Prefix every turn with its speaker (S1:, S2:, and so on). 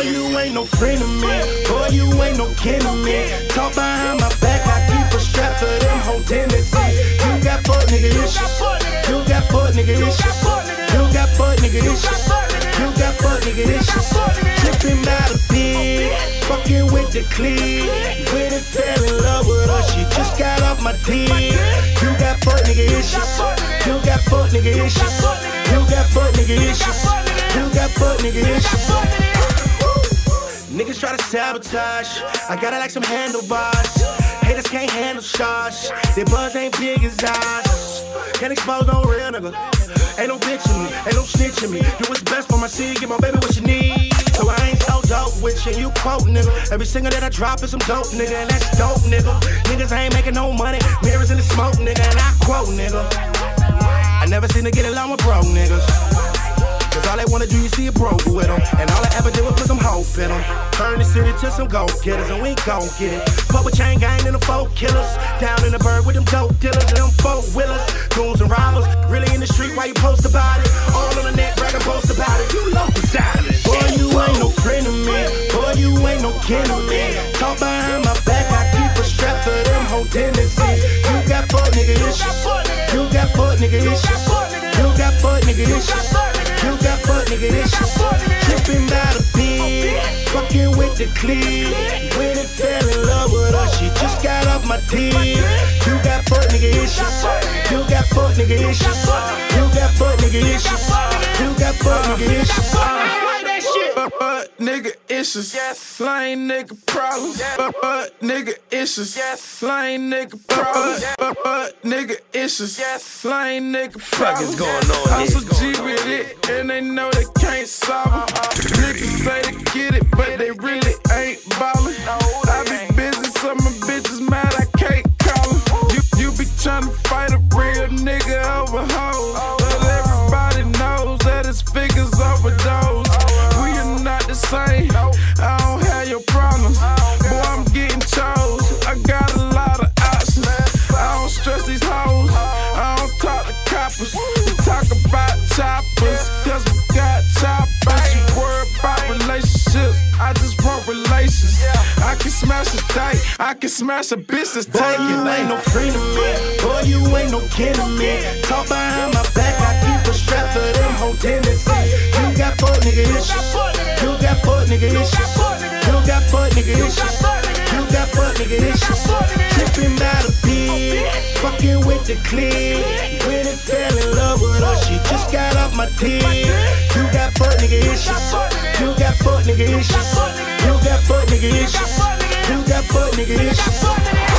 S1: Boy, you ain't no friend of me. Boy, you ain't no kin of me. Talk behind my back, I keep a strap for them whole tendencies. You got fuck nigga issues. You got fuck nigga issues. You got fuck nigga issues. You got fuck nigga issues. Tripping by the pig, fucking with the clique. When it fell in love with her, she just got off my dick. You got fuck nigga issues. You got fuck nigga issues. You got fuck nigga issues. You got fuck nigga issues. Niggas try to sabotage. I got it like some handlebars. Haters can't handle shots. Their buzz ain't big as ours. Can't expose no real nigga. Ain't no bitch in me, ain't no snitch in me. Do what's best for my city, give my baby what she need. So I ain't so dope with you, you quote nigga. Every single that I drop is some dope nigga, and that's dope nigga. Niggas ain't making no money, mirrors in the smoke nigga, and I quote nigga. I never seen her get along with broke niggas. Cause all they wanna do is see a broke with them. And all I ever did was put some hope in them. Turn the city to some go getters, and we gon' get it. Public chain gang and the folk killers. Down in the bird with them dope dealers and them folk willers. Goons and robbers. Really in the street while you post about it. All on the net, brag and post about it. You local silence. Boy, you ain't no friend of me. Boy, you ain't no kin of me. Talk behind my back, I keep a strap for them whole tendencies. You got fuck nigga issues. You got fuck nigga issues. You got fuck nigga issues. Fucking with. When it fell in love with her, she just got off my dick. You got fuck nigga issues. You got fuck nigga issues. You got fuck nigga issues. You got fuck nigga issues.
S2: But, but nigga issues, yes. lame nigga problems. Yes. But, but nigga issues, yes. lame nigga problems. Yes. But, but nigga issues, yes. lame nigga problems.
S3: Fuck is going on
S2: I'm so talk about choppers. Cause we got choppers. You worry about relationships. I just want relations. I can smash a date. I can smash a business.
S1: Boy, you ain't no friend of me. Boy, you ain't no kin of me. Talk behind my back, I keep a strap for them whole tendencies. You got fuck nigga issues. You got fuck nigga issues. You got fuck nigga issues. You got fuck nigga issues. Tripping by the oh, pig, fucking with the clique. Got off my dick. You got fuck nigga issues. You got fuck nigga issues. You got fuck nigga issues. You got fuck nigga issues.